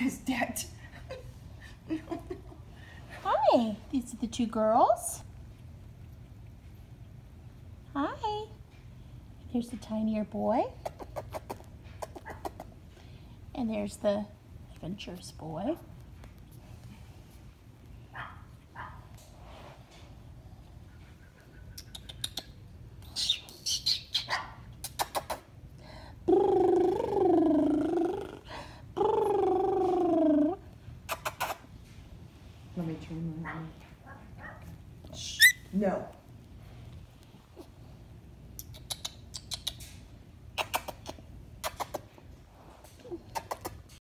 Jessica's dead. Hi, these are the two girls. Hi. There's the tinier boy. And there's the adventurous boy. Let me turn my. No.